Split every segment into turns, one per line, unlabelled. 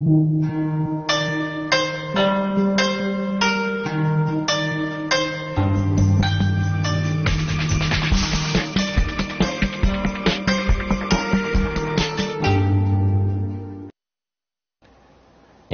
您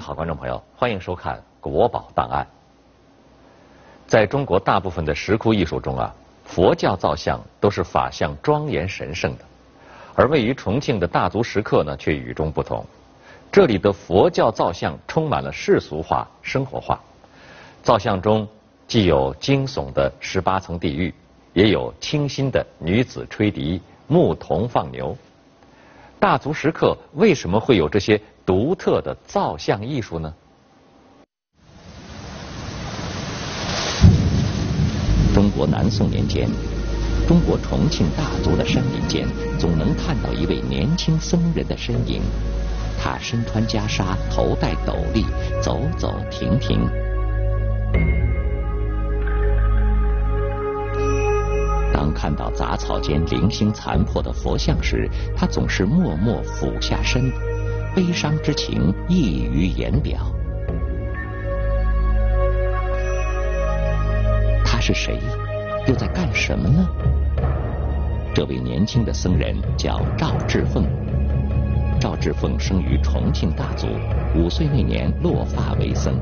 好，观众朋友，欢迎收看《国宝档案》。在中国大部分的石窟艺术中啊，佛教造像都是法相庄严神圣的，而位于重庆的大足石刻呢，却与众不同。这里的佛教造像充满了世俗化、生活化。造像中既有惊悚的十八层地狱，也有清新的女子吹笛、牧童放牛。大足石刻为什么会有这些？独特的造像艺术呢？
中国南宋年间，中国重庆大足的山林间，总能看到一位年轻僧人的身影。他身穿袈裟，头戴斗笠，走走停停。当看到杂草间零星残破的佛像时，他总是默默俯下身。悲伤之情溢于言表。他是谁？又在干什么呢？这位年轻的僧人叫赵志凤。赵志凤生于重庆大足，五岁那年落发为僧。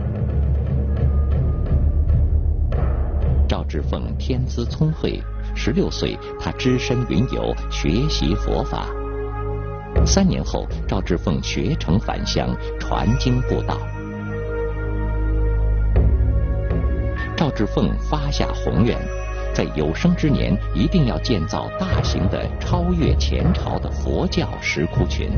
赵志凤天资聪慧，十六岁他只身云游，学习佛法。三年后，赵志凤学成返乡，传经布道。赵志凤发下宏愿，在有生之年一定要建造大型的、超越前朝的佛教石窟群。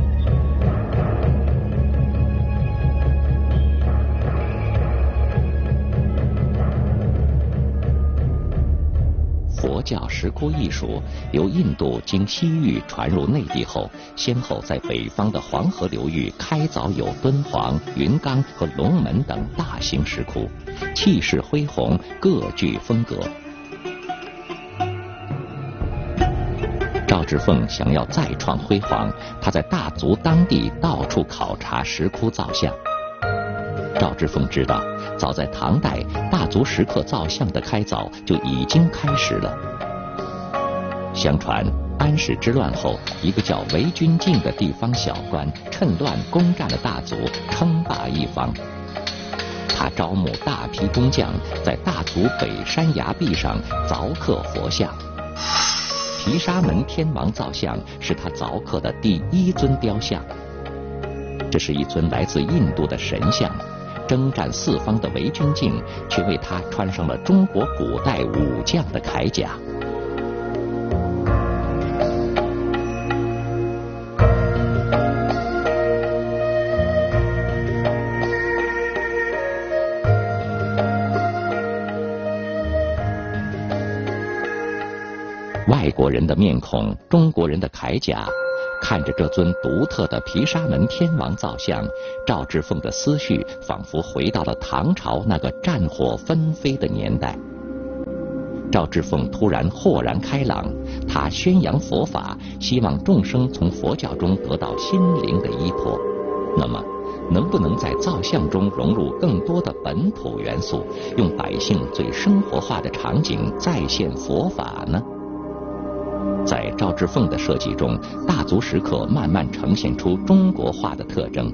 佛教石窟艺术由印度经西域传入内地后，先后在北方的黄河流域开凿有敦煌、云冈和龙门等大型石窟，气势恢宏，各具风格。赵志凤想要再创辉煌，他在大足当地到处考察石窟造像。赵志凤知道。早在唐代，大足石刻造像的开凿就已经开始了。相传安史之乱后，一个叫韦君敬的地方小官趁乱攻占了大足，称霸一方。他招募大批工匠，在大足北山崖壁上凿刻佛像。毗沙门天王造像是他凿刻的第一尊雕像。这是一尊来自印度的神像。征战四方的韦君镜，却为他穿上了中国古代武将的铠甲。外国人的面孔，中国人的铠甲。看着这尊独特的毗沙门天王造像，赵志凤的思绪仿佛回到了唐朝那个战火纷飞的年代。赵志凤突然豁然开朗，他宣扬佛法，希望众生从佛教中得到心灵的依托。那么，能不能在造像中融入更多的本土元素，用百姓最生活化的场景再现佛法呢？在赵志凤的设计中，大足石刻慢慢呈现出中国画的特征，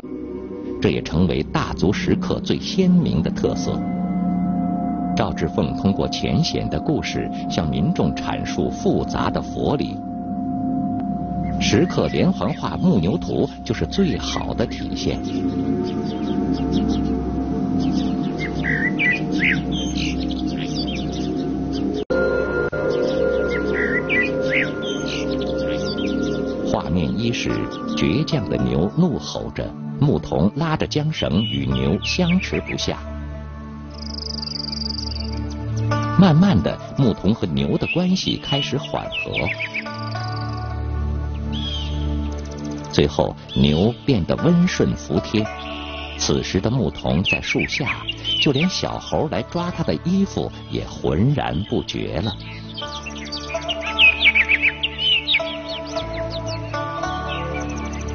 这也成为大足石刻最鲜明的特色。赵志凤通过浅显的故事向民众阐述复杂的佛理，石刻连环画木牛图就是最好的体现。一时，倔强的牛怒吼着，牧童拉着缰绳与牛相持不下。慢慢的，牧童和牛的关系开始缓和，最后牛变得温顺服帖。此时的牧童在树下，就连小猴来抓他的衣服也浑然不觉了。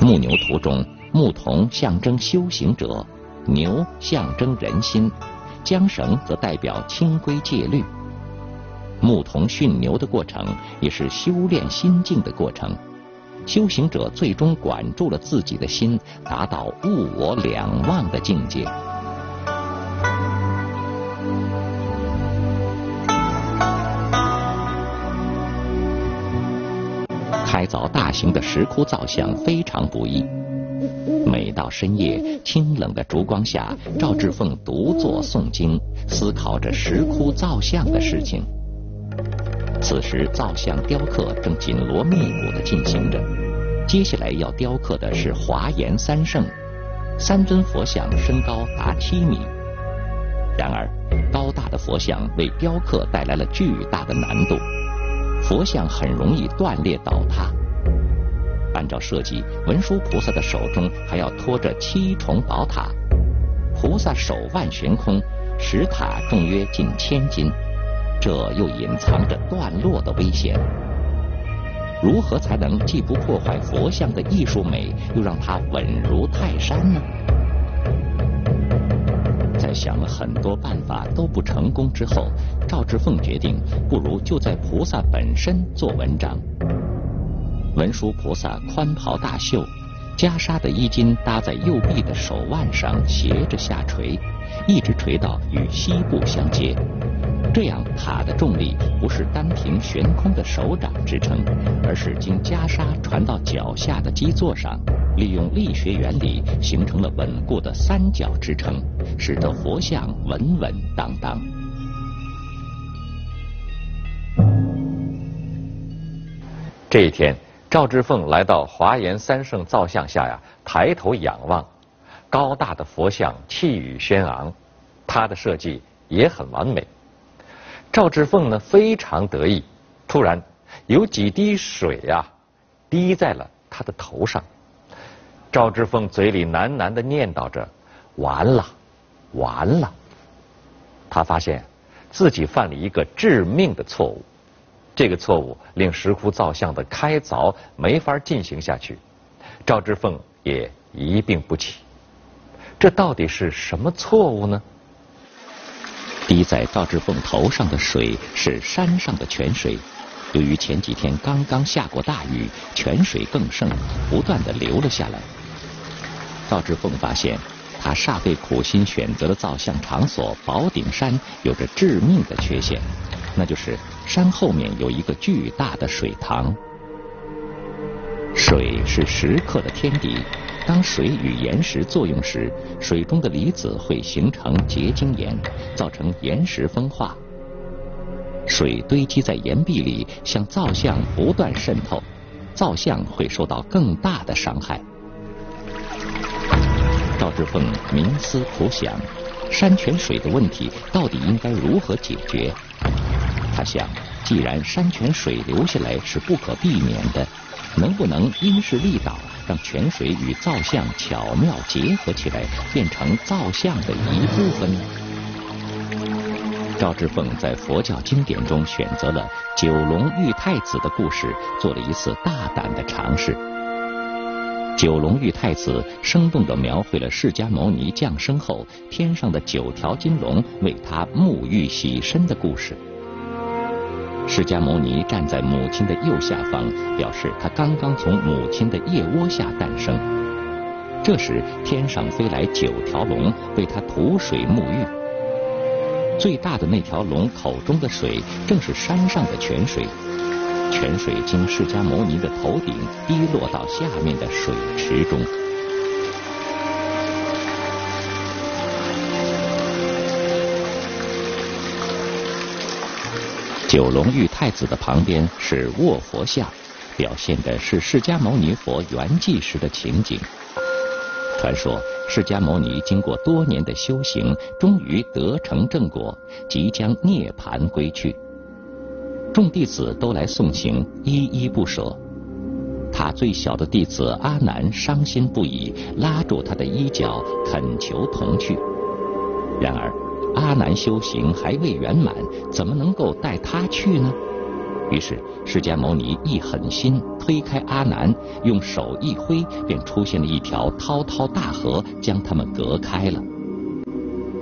牧牛图中，牧童象征修行者，牛象征人心，缰绳则代表清规戒律。牧童驯牛的过程也是修炼心境的过程。修行者最终管住了自己的心，达到物我两忘的境界。凿大型的石窟造像非常不易。每到深夜，清冷的烛光下，赵志凤独坐诵经，思考着石窟造像的事情。此时，造像雕刻正紧锣密鼓地进行着。接下来要雕刻的是华严三圣，三尊佛像身高达七米。然而，高大的佛像为雕刻带来了巨大的难度，佛像很容易断裂倒塌。按照设计，文殊菩萨的手中还要托着七重宝塔，菩萨手腕悬空，石塔重约近千斤。这又隐藏着断落的危险。如何才能既不破坏佛像的艺术美，又让它稳如泰山呢？想了很多办法都不成功之后，赵志凤决定，不如就在菩萨本身做文章。文殊菩萨宽袍大袖，袈裟的衣襟搭在右臂的手腕上，斜着下垂，一直垂到与膝部相接。这样塔的重力不是单凭悬空的手掌支撑，而是经袈裟传到脚下的基座上，利用力学原理形成了稳固的三角支撑，使得佛像稳稳当当。
这一天，赵志凤来到华严三圣造像下呀，抬头仰望，高大的佛像气宇轩昂，他的设计也很完美。赵志凤呢非常得意，突然有几滴水呀滴在了他的头上。赵志凤嘴里喃喃的念叨着：“完了，完了。”他发现自己犯了一个致命的错误，这个错误令石窟造像的开凿没法进行下去。赵志凤也一病不起。这到底是什么错误呢？
滴在赵志凤头上的水是山上的泉水，由于前几天刚刚下过大雨，泉水更盛，不断的流了下来。赵志凤发现，他煞费苦心选择的造像场所宝顶山有着致命的缺陷，那就是山后面有一个巨大的水塘。水是石刻的天敌。当水与岩石作用时，水中的离子会形成结晶岩，造成岩石风化。水堆积在岩壁里，向造像不断渗透，造像会受到更大的伤害。赵志凤冥思苦想，山泉水的问题到底应该如何解决？他想，既然山泉水流下来是不可避免的，能不能因势利导？让泉水与造像巧妙结合起来，变成造像的一部分呢。赵志凤在佛教经典中选择了九龙玉太子的故事，做了一次大胆的尝试。九龙玉太子生动地描绘了释迦牟尼降生后，天上的九条金龙为他沐浴洗身的故事。释迦牟尼站在母亲的右下方，表示他刚刚从母亲的腋窝下诞生。这时，天上飞来九条龙，为他吐水沐浴。最大的那条龙口中的水，正是山上的泉水。泉水经释迦牟尼的头顶滴落到下面的水池中。九龙玉太子的旁边是卧佛像，表现的是释迦牟尼佛圆寂时的情景。传说释迦牟尼经过多年的修行，终于得成正果，即将涅槃归去。众弟子都来送行，依依不舍。他最小的弟子阿难伤心不已，拉住他的衣角，恳求同去。然而。阿难修行还未圆满，怎么能够带他去呢？于是释迦牟尼一狠心，推开阿难，用手一挥，便出现了一条滔滔大河，将他们隔开了。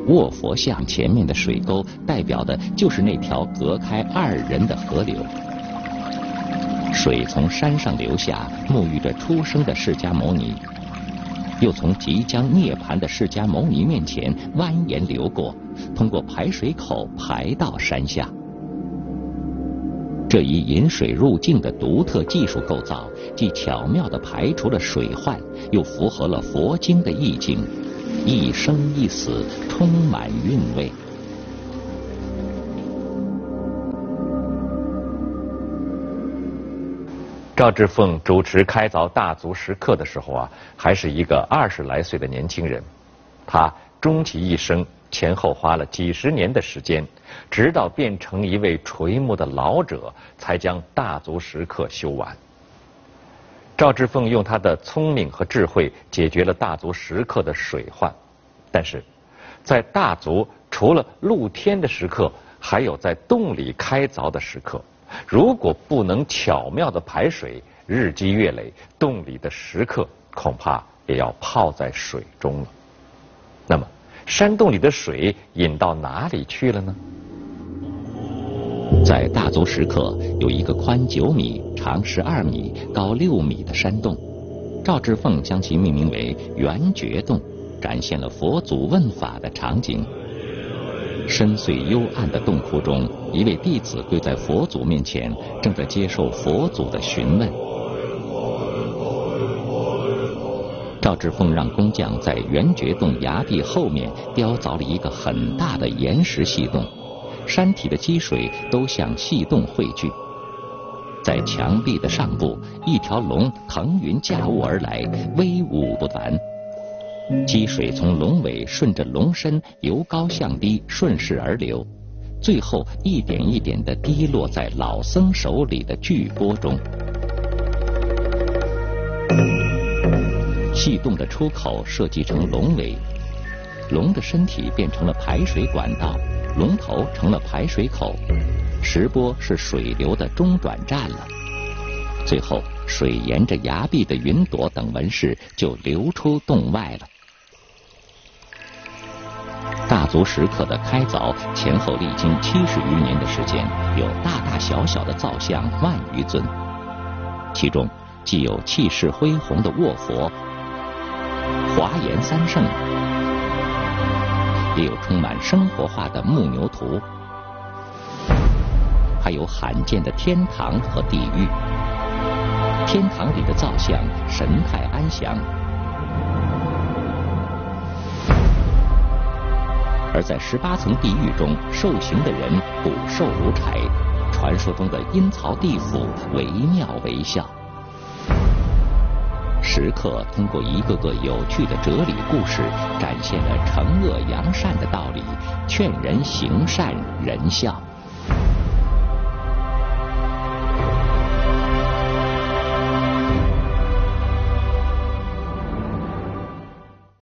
卧佛像前面的水沟，代表的就是那条隔开二人的河流。水从山上流下，沐浴着出生的释迦牟尼，又从即将涅槃的释迦牟尼面前蜿蜒流过，通过排水口排到山下。这一引水入境的独特技术构造，既巧妙地排除了水患，又符合了佛经的意境，一生一死，充满韵味。
赵志凤主持开凿大足石刻的时候啊，还是一个二十来岁的年轻人，他终其一生。前后花了几十年的时间，直到变成一位垂暮的老者，才将大足石刻修完。赵志凤用他的聪明和智慧解决了大足石刻的水患，但是，在大足除了露天的石刻，还有在洞里开凿的石刻。如果不能巧妙的排水，日积月累，洞里的石刻恐怕也要泡在水中了。那么？山洞里的水引到哪里去了呢？
在大足石刻有一个宽九米、长十二米、高六米的山洞，赵志凤将其命名为圆觉洞，展现了佛祖问法的场景。深邃幽暗的洞窟中，一位弟子跪在佛祖面前，正在接受佛祖的询问。赵志凤让工匠在圆觉洞崖壁后面雕凿了一个很大的岩石细洞，山体的积水都向细洞汇聚。在墙壁的上部，一条龙腾云驾雾而来，威武不凡。积水从龙尾顺着龙身由高向低顺势而流，最后一点一点地滴落在老僧手里的巨钵中。细洞的出口设计成龙尾，龙的身体变成了排水管道，龙头成了排水口，石钵是水流的中转站了。最后，水沿着崖壁的云朵等纹饰就流出洞外了。大足石刻的开凿前后历经七十余年的时间，有大大小小的造像万余尊，其中既有气势恢宏的卧佛。华严三圣，也有充满生活化的木牛图，还有罕见的天堂和地狱。天堂里的造像神态安详，而在十八层地狱中受刑的人骨瘦如柴，传说中的阴曹地府惟妙惟肖。时刻通过一个个有趣的哲理故事，展现了惩恶扬善的道理，劝人行善，人孝。